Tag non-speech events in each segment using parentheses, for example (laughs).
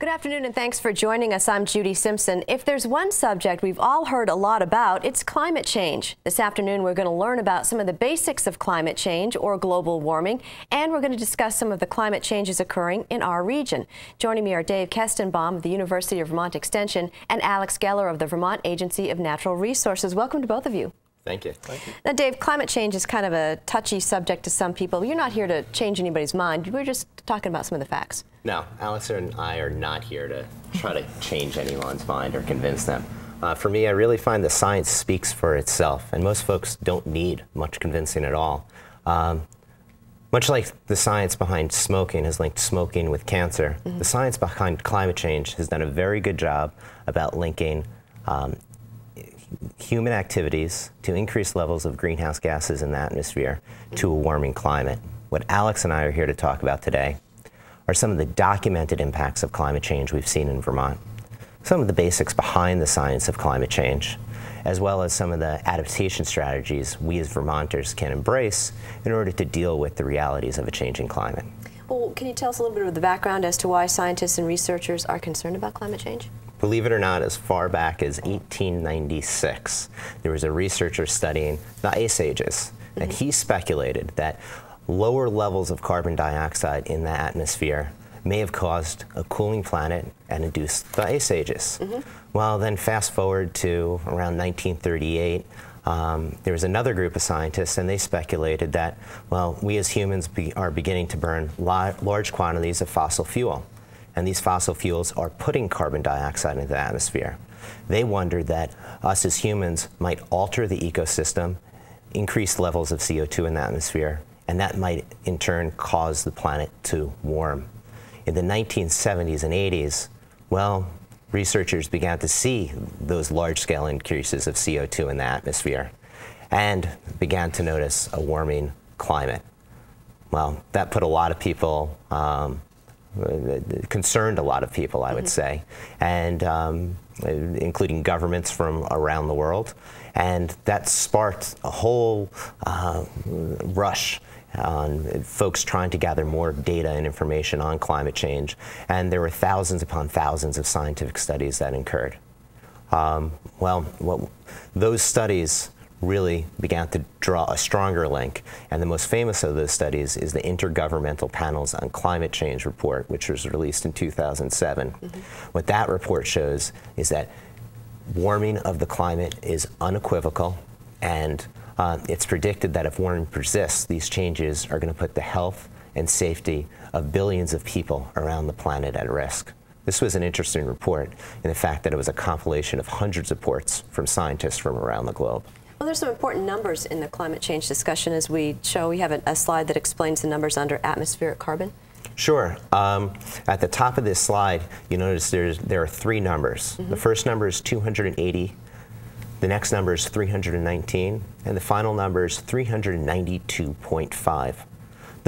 Good afternoon and thanks for joining us. I'm Judy Simpson. If there's one subject we've all heard a lot about, it's climate change. This afternoon we're going to learn about some of the basics of climate change or global warming, and we're going to discuss some of the climate changes occurring in our region. Joining me are Dave Kestenbaum of the University of Vermont Extension and Alex Geller of the Vermont Agency of Natural Resources. Welcome to both of you. Thank you. Thank you. Now, Dave, climate change is kind of a touchy subject to some people. You're not here to change anybody's mind. We're just talking about some of the facts. No, Alex and I are not here to try to change anyone's mind or convince them. Uh, for me, I really find the science speaks for itself, and most folks don't need much convincing at all. Um, much like the science behind smoking has linked smoking with cancer, mm -hmm. the science behind climate change has done a very good job about linking um, human activities to increase levels of greenhouse gases in the atmosphere to a warming climate. What Alex and I are here to talk about today are some of the documented impacts of climate change we've seen in Vermont, some of the basics behind the science of climate change, as well as some of the adaptation strategies we as Vermonters can embrace in order to deal with the realities of a changing climate. Well, can you tell us a little bit of the background as to why scientists and researchers are concerned about climate change? Believe it or not, as far back as 1896, there was a researcher studying the ice ages, and he speculated that lower levels of carbon dioxide in the atmosphere may have caused a cooling planet and induced the ice ages. Mm -hmm. Well, then fast forward to around 1938, um, there was another group of scientists, and they speculated that, well, we as humans be, are beginning to burn large quantities of fossil fuel. And these fossil fuels are putting carbon dioxide into the atmosphere. They wondered that us as humans might alter the ecosystem, increase levels of CO2 in the atmosphere, and that might in turn cause the planet to warm. In the 1970s and 80s, well, researchers began to see those large-scale increases of CO2 in the atmosphere and began to notice a warming climate. Well, that put a lot of people, um, concerned a lot of people, I would mm -hmm. say, and um, including governments from around the world. And that sparked a whole uh, rush on folks trying to gather more data and information on climate change. And there were thousands upon thousands of scientific studies that occurred. Um, well, what, those studies really began to draw a stronger link. And the most famous of those studies is the Intergovernmental Panels on Climate Change report, which was released in 2007. Mm -hmm. What that report shows is that warming of the climate is unequivocal and uh, it's predicted that if warming persists, these changes are going to put the health and safety of billions of people around the planet at risk. This was an interesting report in the fact that it was a compilation of hundreds of reports from scientists from around the globe. Well, there's some important numbers in the climate change discussion as we show. We have a, a slide that explains the numbers under atmospheric carbon. Sure. Um, at the top of this slide, you notice there's, there are three numbers. Mm -hmm. The first number is 280 the next number is 319, and the final number is 392.5.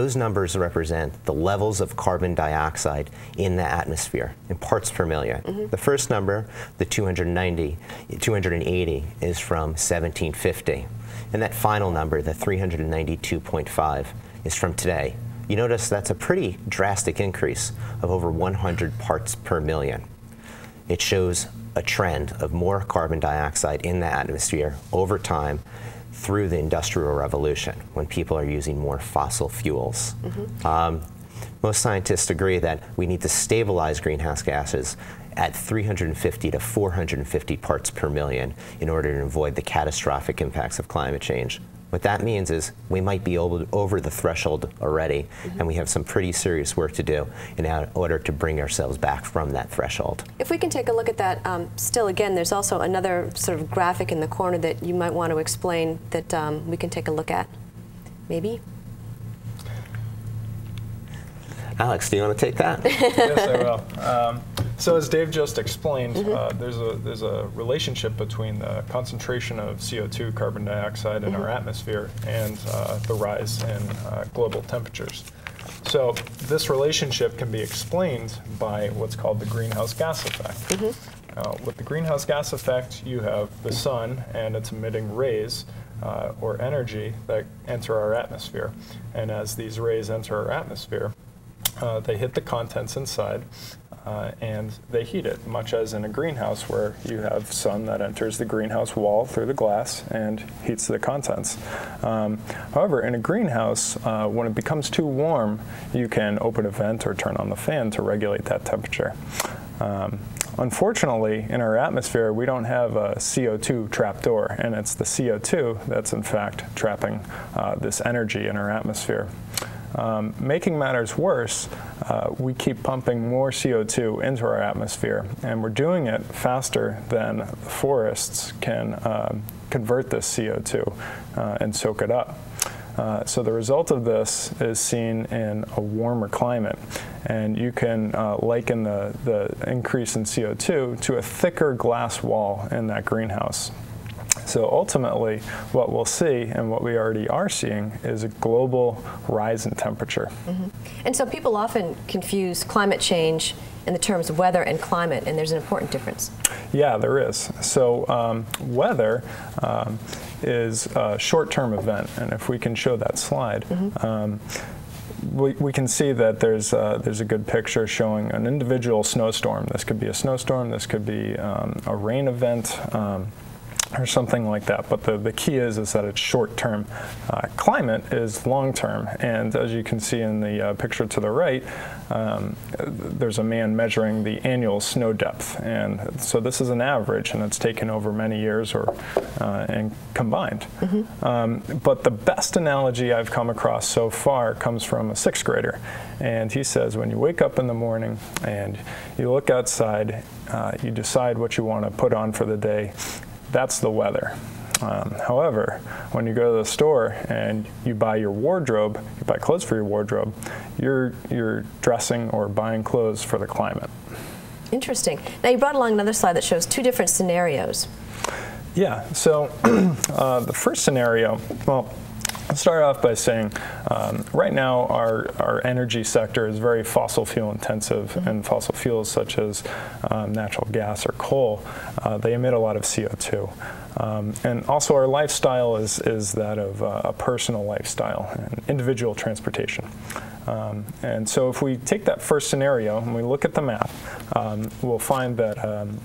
Those numbers represent the levels of carbon dioxide in the atmosphere in parts per 1000000 mm -hmm. The first number, the 290, 280, is from 1750. And that final number, the 392.5, is from today. You notice that's a pretty drastic increase of over 100 parts per million. It shows a trend of more carbon dioxide in the atmosphere over time through the Industrial Revolution when people are using more fossil fuels. Mm -hmm. um, most scientists agree that we need to stabilize greenhouse gases at 350 to 450 parts per million in order to avoid the catastrophic impacts of climate change. What that means is we might be over the threshold already, mm -hmm. and we have some pretty serious work to do in order to bring ourselves back from that threshold. If we can take a look at that, um, still again, there's also another sort of graphic in the corner that you might want to explain that um, we can take a look at. Maybe? Alex, do you want to take that? yes, I will. Um, so as Dave just explained, mm -hmm. uh, there's a there's a relationship between the concentration of CO2, carbon dioxide, in mm -hmm. our mm-hmm. atmosphere and uh, the rise in uh, global temperatures. So this relationship can be explained by what's called the greenhouse gas effect. Mm -hmm. with the greenhouse gas effect, you have the sun and it's emitting rays uh, or energy that enter our atmosphere. And as these rays enter our atmosphere, uh, they hit the contents inside uh, and they heat it, much as in a greenhouse where you have sun that enters the greenhouse wall through the glass and heats the contents. Um, however, in a greenhouse, uh, when it becomes too warm, you can open a vent or turn on the fan to regulate that temperature. Um, unfortunately, in our atmosphere, we don't have a CO2 trapdoor, and it's the CO2 that's in fact trapping uh, this energy in our atmosphere. Um, making matters worse, uh, we keep pumping more CO2 into our atmosphere, and we're doing it faster than forests can um, convert this CO2 uh, and soak it up. Uh, so the result of this is seen in a warmer climate. And you can uh, liken the, the increase in CO2 to a thicker glass wall in that greenhouse. So ultimately, what we'll see and what we already are seeing is a global rise in temperature. Mm -hmm. And so people often confuse climate change in the terms of weather and climate, and there's an important difference. Yeah, there is. So um, weather um, is a short-term event, and if we can show that slide, mm -hmm. um, we, we, can see that there's uh, there's a good picture showing an individual snowstorm. This could be a snowstorm. This could be um, a rain event. Or something like that. But the, the key is is that it's short term. Uh, climate is long term, and as you can see in the uh, picture to the right, um, there's a man measuring the annual snow depth, and so this is an average, and it's taken over many years or uh, and combined. Mm -hmm. um, but the best analogy I've come across so far comes from a sixth grader, and he says when you wake up in the morning and you look outside, uh, you decide what you want to put on for the day that's the weather. Um, however, when you go to the store and you buy your wardrobe, you buy clothes for your wardrobe, you're, you're dressing or buying clothes for the climate. Interesting. Now you brought along another slide that shows two different scenarios. Yeah, so (clears throat) uh, the first scenario, well, I'll start off by saying um, right now our, our energy sector is very fossil fuel intensive mm -hmm. and fossil fuels such as um, natural gas or coal, uh, they emit a lot of CO2. Um, and also our lifestyle is, is that of uh, a personal lifestyle and individual transportation. Um, and so if we take that first scenario and we look at the map, um, we'll find that um,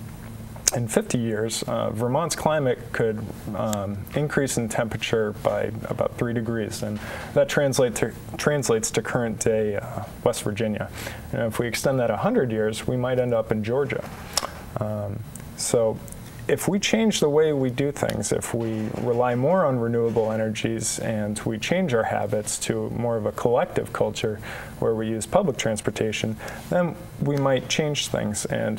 in 50 years, uh, Vermont's climate could um, increase in temperature by about three degrees, and that translate to, translates to current day uh, West Virginia. And if we extend that 100 years, we might end up in Georgia. Um, so if we change the way we do things, if we rely more on renewable energies and we change our habits to more of a collective culture where we use public transportation, then we might change things. And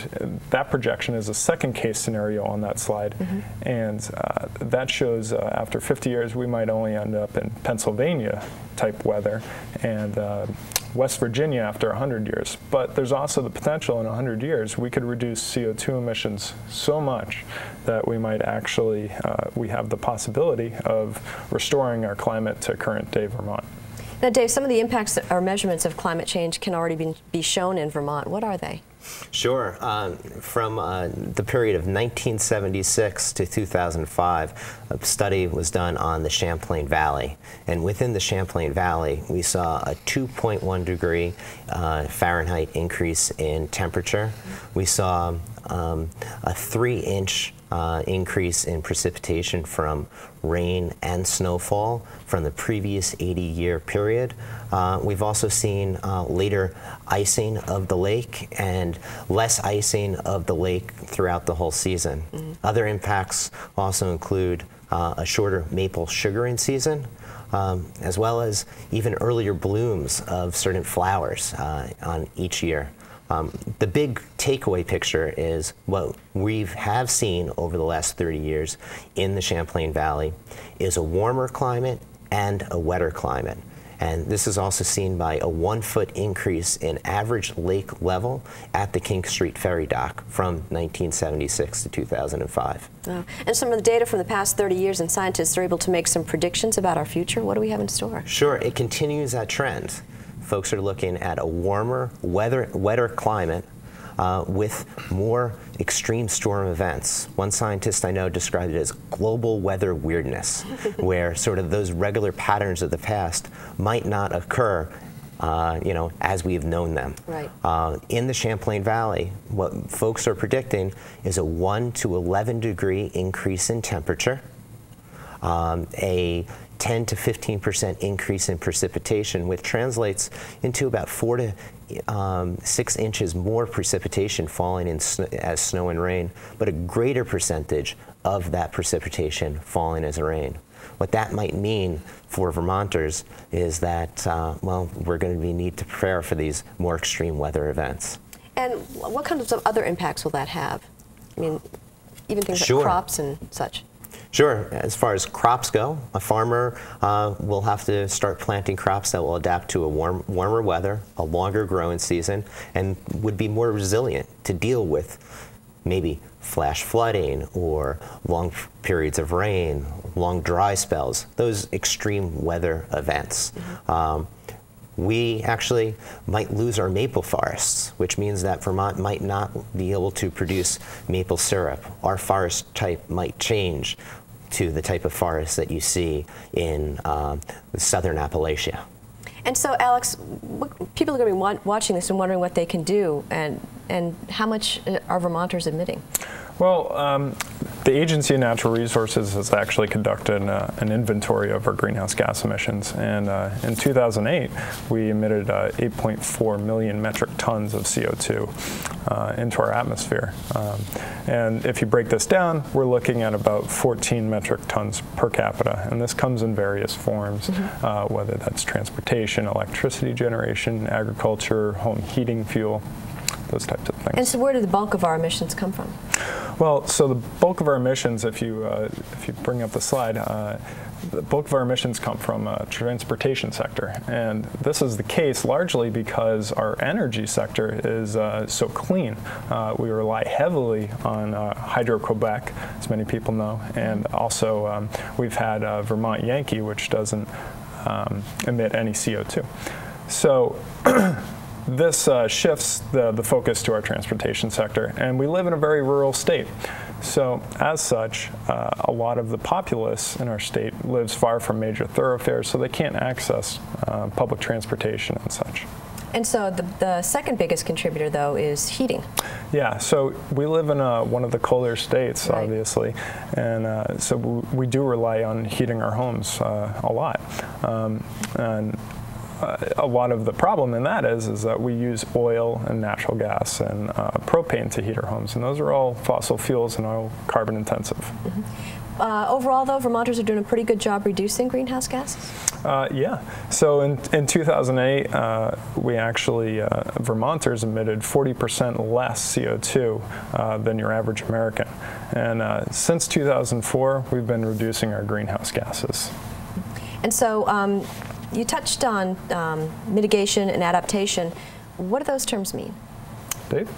that projection is a second case scenario on that slide. Mm -hmm. And uh, that shows uh, after 50 years, we might only end up in Pennsylvania type weather. And uh, West Virginia after 100 years. But there's also the potential in 100 years we could reduce CO2 emissions so much that we might actually, uh, we have the possibility of restoring our climate to current day Vermont. Now, Dave, some of the impacts or measurements of climate change can already be, be shown in Vermont. What are they? Sure. Um, from uh, the period of 1976 to 2005, a study was done on the Champlain Valley. And within the Champlain Valley, we saw a 2.1 degree uh, Fahrenheit increase in temperature. We saw um, a three inch uh, increase in precipitation from rain and snowfall from the previous 80 year period. Uh, we've also seen uh, later icing of the lake and less icing of the lake throughout the whole season. Mm -hmm. Other impacts also include uh, a shorter maple sugaring season. Um, as well as even earlier blooms of certain flowers uh, on each year. Um, the big takeaway picture is what we have seen over the last 30 years in the Champlain Valley is a warmer climate and a wetter climate. And this is also seen by a one foot increase in average lake level at the King Street Ferry Dock from 1976 to 2005. Oh. And some of the data from the past 30 years, and scientists are able to make some predictions about our future. What do we have in store? Sure, it continues that trend folks are looking at a warmer, weather, wetter climate uh, with more extreme storm events. One scientist I know described it as global weather weirdness, (laughs) where sort of those regular patterns of the past might not occur uh, you know, as we've known them. Right. Uh, in the Champlain Valley, what folks are predicting is a 1 to 11 degree increase in temperature, um, a 10 to 15 percent increase in precipitation, which translates into about four to um, six inches more precipitation falling in sn as snow and rain, but a greater percentage of that precipitation falling as rain. What that might mean for Vermonters is that, uh, well, we're going to need to prepare for these more extreme weather events. And what kinds of other impacts will that have? I mean, even things Sure. like crops and such. Sure. As far as crops go, a farmer uh, will have to start planting crops that will adapt to a warm, warmer weather, a longer growing season, and would be more resilient to deal with maybe flash flooding or long periods of rain, long dry spells, those extreme weather events. Um, we actually might lose our maple forests, which means that Vermont might not be able to produce maple syrup. Our forest type might change to the type of forest that you see in um, southern Appalachia. And so, Alex, people are going to be watching this and wondering what they can do, and and how much uh, are Vermonters emitting? Well, um, the Agency of Natural Resources has actually conducted uh, an inventory of our greenhouse gas emissions, and uh, in 2008, we emitted uh, 8.4 million metric tons of CO2 uh, into our atmosphere. Um, and if you break this down, we're looking at about 14 metric tons per capita, and this comes in various forms, uh, whether that's transportation, electricity generation, agriculture, home heating fuel. Those types of things. And so, where do the bulk of our emissions come from? Well, so the bulk of our emissions, if you uh, if you bring up the slide, uh, the bulk of our emissions come from uh, transportation sector, and this is the case largely because our energy sector is uh, so clean. Uh, we rely heavily on uh, Hydro Quebec, as many people know, and also um, we've had uh, Vermont Yankee, which doesn't um, emit any CO2. So. (clears throat) this uh, shifts the, the focus to our transportation sector, and we live in a very rural state. So, as such, uh, a lot of the populace in our state lives far from major thoroughfares, so they can't access uh, public transportation and such. And so, the, the second biggest contributor, though, is heating. Yeah, so we live in uh, one of the colder states, Right. obviously, and uh, so we do rely on heating our homes uh, a lot. Um, and uh, a lot of the problem in that is is that we use oil and natural gas and uh, propane to heat our homes, and those are all fossil fuels and all carbon intensive. Uh, overall, though, Vermonters are doing a pretty good job reducing greenhouse gases. Uh, yeah. So in, in 2008, uh, we actually, uh, Vermonters emitted 40% less CO2 uh, than your average American. And uh, since 2004, we've been reducing our greenhouse gases. And so, um, you touched on um, mitigation and adaptation. What do those terms mean? Dave?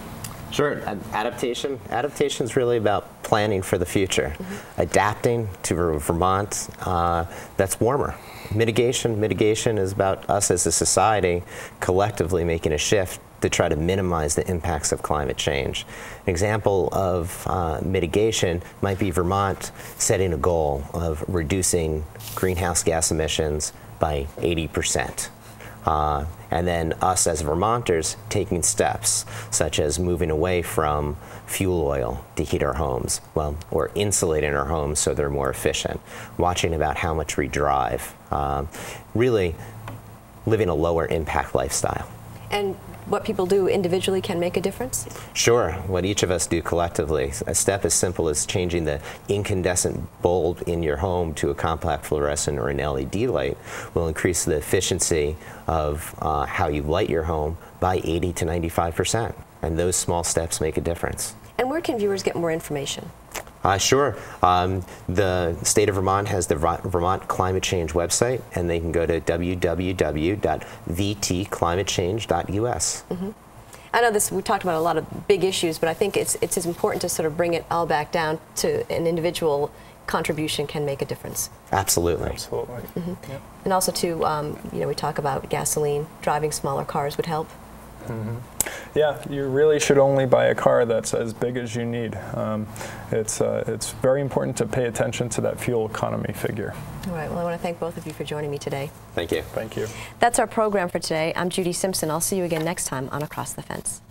Sure. Adaptation. Adaptation is really about planning for the future, adapting to Vermont uh, that's warmer. Mitigation. Mitigation is about us as a society collectively making a shift to try to minimize the impacts of climate change. An example of uh, mitigation might be Vermont setting a goal of reducing greenhouse gas emissions by 80 percent. Uh, and then us as Vermonters taking steps such as moving away from fuel oil to heat our homes, well, or insulating our homes so they're more efficient, watching about how much we drive, um, really living a lower impact lifestyle. And what people do individually can make a difference? Sure, what each of us do collectively. A step as simple as changing the incandescent bulb in your home to a compact fluorescent or an LED light will increase the efficiency of uh, how you light your home by 80 to 95 percent. And those small steps make a difference. And where can viewers get more information? Uh, sure. Um, the state of Vermont has the Vermont Climate Change website, and they can go to www.vtclimatechange.us. I know this. We talked about a lot of big issues, but I think it's it's as important to sort of bring it all back down to an individual contribution can make a difference, Absolutely. Absolutely. Yep. and also to um, you know we talk about gasoline, driving smaller cars would help. Yeah, you really should only buy a car that's as big as you need. Um, it's, uh, it's very important to pay attention to that fuel economy figure. All right, well, I want to thank both of you for joining me today. Thank you. Thank you. That's our program for today. I'm Judy Simpson. I'll see you again next time on Across the Fence.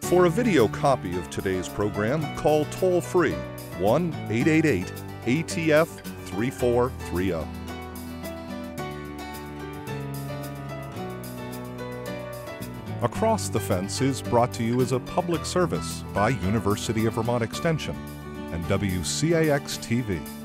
For a video copy of today's program, call toll free 1 888 ATF 3430. Across the Fence is brought to you as a public service by University of Vermont Extension and WCAX TV.